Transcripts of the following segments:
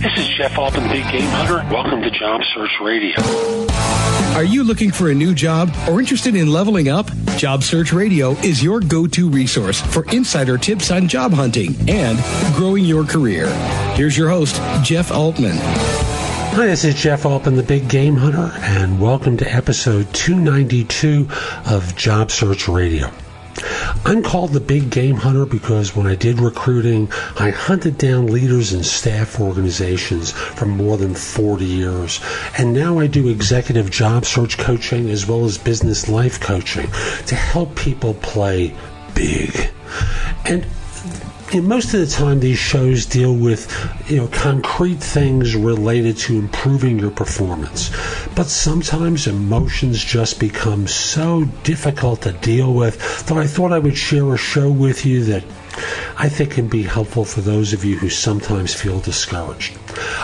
This is Jeff Altman, the Big Game Hunter. Welcome to Job Search Radio. Are you looking for a new job or interested in leveling up? Job Search Radio is your go-to resource for insider tips on job hunting and growing your career. Here's your host, Jeff Altman. Hi, this is Jeff Altman, the Big Game Hunter, and welcome to episode 292 of Job Search Radio. I'm called the big game hunter because when I did recruiting, I hunted down leaders and staff organizations for more than 40 years. And now I do executive job search coaching as well as business life coaching to help people play big. And you know, most of the time these shows deal with you know concrete things related to improving your performance. But sometimes emotions just become so difficult to deal with that i thought i would share a show with you that I think can be helpful for those of you who sometimes feel discouraged.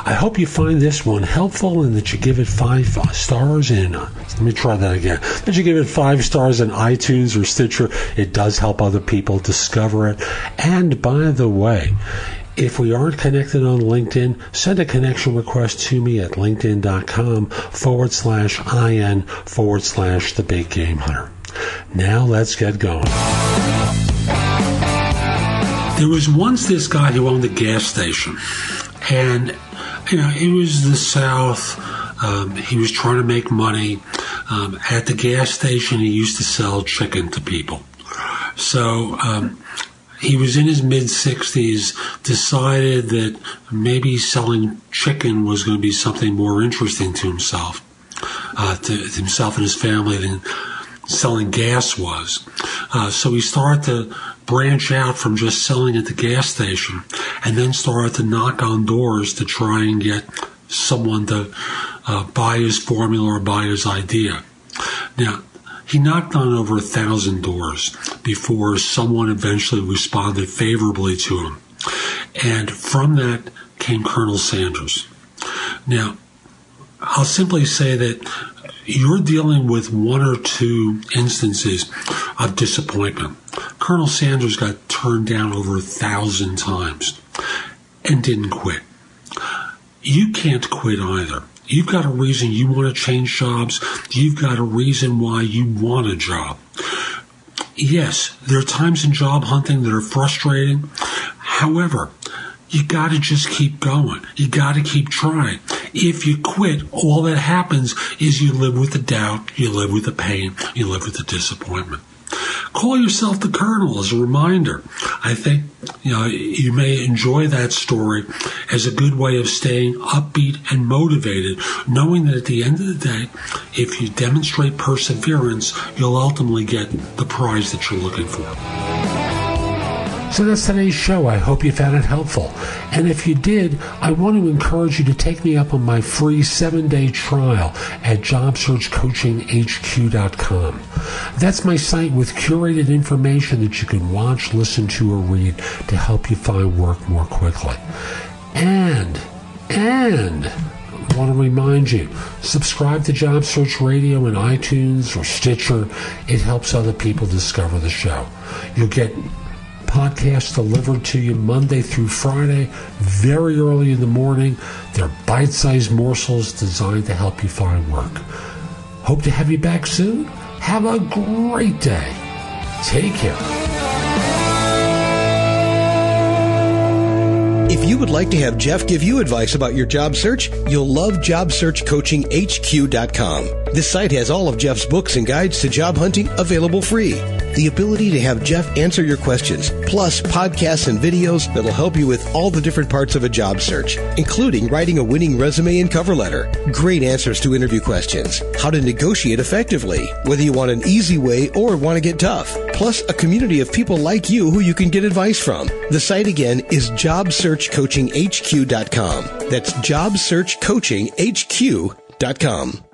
I hope you find this one helpful and that you give it five stars in. Uh, let me try that again. That you give it five stars in iTunes or Stitcher. It does help other people discover it. And by the way, if we aren't connected on LinkedIn, send a connection request to me at linkedin.com forward slash IN forward slash the big game hunter. Now let's get going. There was once this guy who owned a gas station, and you know it was the South. Um, he was trying to make money. Um, at the gas station, he used to sell chicken to people. So um, he was in his mid 60s, decided that maybe selling chicken was going to be something more interesting to himself, uh, to, to himself and his family than selling gas was. Uh, so he started to branch out from just selling at the gas station and then started to knock on doors to try and get someone to uh, buy his formula or buy his idea. Now, he knocked on over a thousand doors before someone eventually responded favorably to him. And from that came Colonel Sanders. Now, I'll simply say that you're dealing with one or two instances of disappointment. Colonel Sanders got turned down over a thousand times and didn't quit. You can't quit either. You've got a reason you want to change jobs. You've got a reason why you want a job. Yes, there are times in job hunting that are frustrating. However, you got to just keep going. You got to keep trying. If you quit, all that happens is you live with the doubt, you live with the pain, you live with the disappointment. Call yourself the Colonel as a reminder. I think you know you may enjoy that story as a good way of staying upbeat and motivated, knowing that at the end of the day, if you demonstrate perseverance, you'll ultimately get the prize that you're looking for. So that's today's show. I hope you found it helpful. And if you did, I want to encourage you to take me up on my free seven day trial at JobSearchCoachingHQ.com. That's my site with curated information that you can watch, listen to, or read to help you find work more quickly. And, and, I want to remind you subscribe to Job Search Radio in iTunes or Stitcher. It helps other people discover the show. You'll get podcasts delivered to you Monday through Friday, very early in the morning. They're bite sized morsels designed to help you find work. Hope to have you back soon. Have a great day. Take care. If you would like to have Jeff give you advice about your job search, you'll love JobSearchCoachingHQ.com. This site has all of Jeff's books and guides to job hunting available free the ability to have Jeff answer your questions, plus podcasts and videos that'll help you with all the different parts of a job search, including writing a winning resume and cover letter, great answers to interview questions, how to negotiate effectively, whether you want an easy way or want to get tough, plus a community of people like you who you can get advice from. The site again is jobsearchcoachinghq.com. That's jobsearchcoachinghq.com.